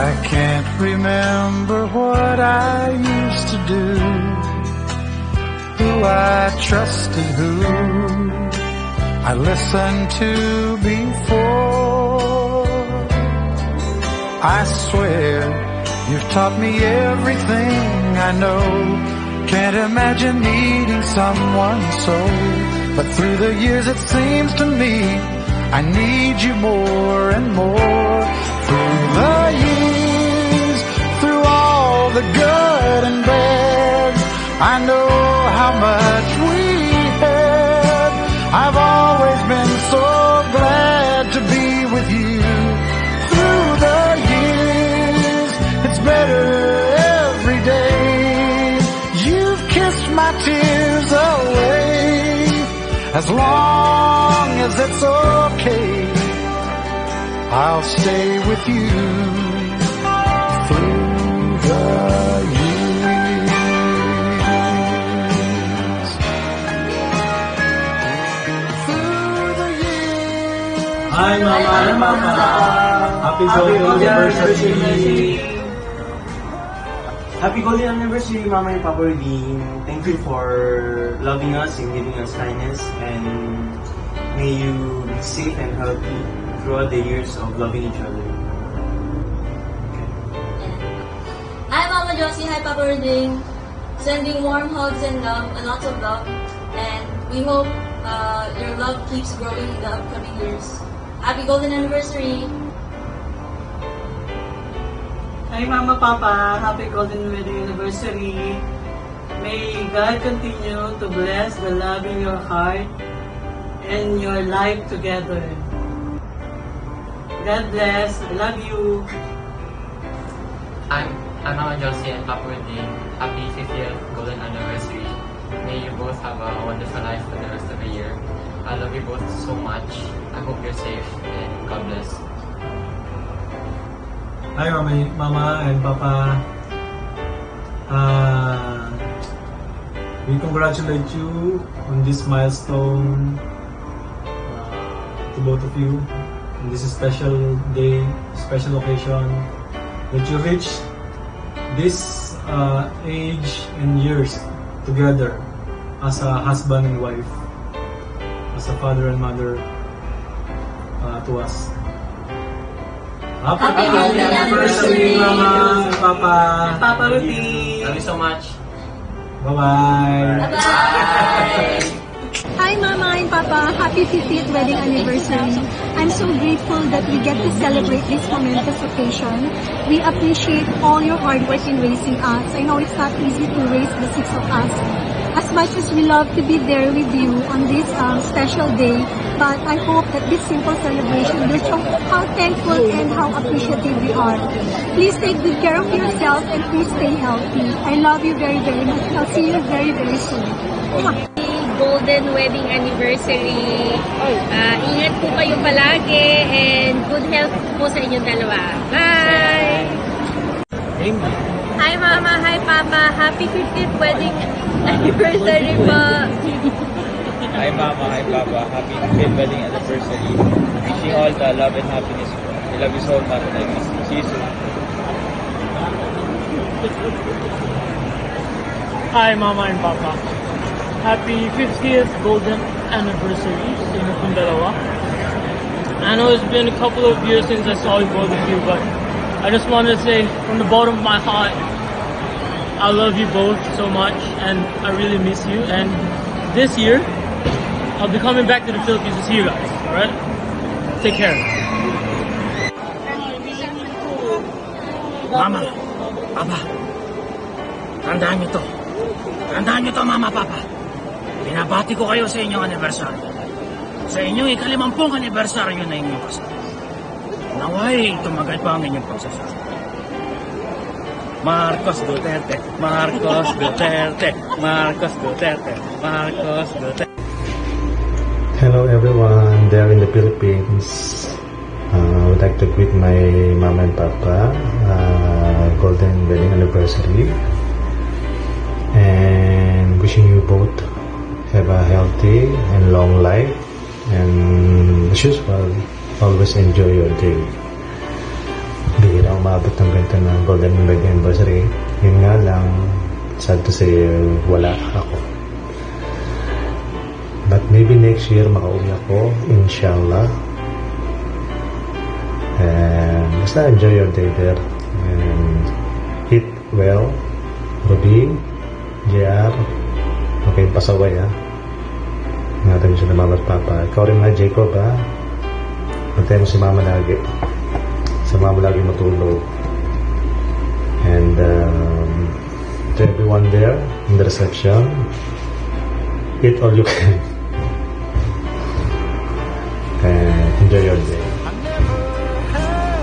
I can't remember what I used to do, who I trusted, who I listened to before. I swear you've taught me everything I know. Can't imagine needing someone so. But through the years it seems to me I need you more and more. Through the years, through all the good and bad, I know how much we had. I've always been so glad to be with you through the years. It's better my tears away. As long as it's okay, I'll stay with you through the years. Through the years. Hi, Mama. Hi, Mama. Happy golden anniversary. Happy golden anniversary, Mama and Papa Dean. Thank you for loving us and giving us kindness. And may you be safe and healthy throughout the years of loving each other. Hi, Mama Josie. Hi, Papa Erding. Sending warm hugs and love, and lots of love. And we hope uh, your love keeps growing in the upcoming years. Happy golden anniversary. Hi Mama Papa, happy golden wedding anniversary. May God continue to bless the love in your heart and your life together. God bless. I love you. I'm, Mama Josie and Papa Dean. Happy 50th golden anniversary. May you both have a wonderful life for the rest of the year. I love you both so much. I hope you're safe and God bless. Hi, Mama, Mama and Papa. Uh, we congratulate you on this milestone uh, to both of you on this special day, special occasion that you reached this uh, age and years together as a husband and wife, as a father and mother to us. Happy, Happy golden anniversary, Mama and Papa. Papa Rudy. Love you so much. Bye-bye. Bye-bye. Hi Mama and Papa, happy 50th wedding anniversary. I'm so grateful that we get to celebrate this momentous occasion. We appreciate all your hard work in raising us. I know it's not easy to raise the six of us. As much as we love to be there with you on this um, special day, but I hope that this simple celebration will show how thankful and how appreciative we are. Please take good care of yourself and please stay healthy. I love you very, very much. I'll see you very, very soon. Golden wedding anniversary. Ah, ingat po kayo palagi and good health po sa inyong dalawa. Bye! Hi Mama, hi Papa. Happy 50th wedding anniversary po. Hi Mama, hi Papa. Happy 5th wedding anniversary. Wishing all the love and happiness. I love you so much and I miss you. See you soon. Hi, Mama and Papa. Happy 50th golden anniversary in inyo pong. I know it's been a couple of years since I saw you both of you, but I just wanted to say from the bottom of my heart, I love you both so much and I really miss you. And this year, I'll be coming back to the Philippines to see you guys, alright? Take care. Mama, Papa, tandaan nyo to. Tandaan nyo to, Mama, Papa. Binabati ko kayo sa inyong anniversary. Sa inyong ikalimampung anniversary na inyong kasal. Naway, tumagal pa ang inyong pagsasama. Marcos Duterte, Marcos Duterte, Marcos Duterte, Marcos Duterte. Hello everyone there in the Philippines. Uh, I would like to greet my mom and papa uh, golden wedding anniversary and wishing you both have a healthy and long life and as usual always enjoy your day. Hindi na umabot ng ganito ng golden wedding anniversary. Yun nga lang, sad to say, wala ako. But maybe next year makauwi ako, inshallah. And basta enjoy your day there. And eat well. Ruby, JR, okay pasaway ha. Ingatan niyo siya ng mama at papa. Ikaw rin na, Jacob ha. Antayin mo si mama lagi. Sa mama lagi matulog. And um, to everyone there in the reception, eat all you can. and enjoy your day.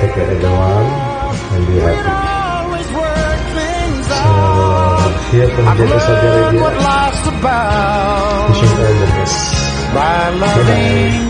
Take care everyone and be happy. So, here from Jeddah, Saudi Arabia, what life's about wishing all the best. by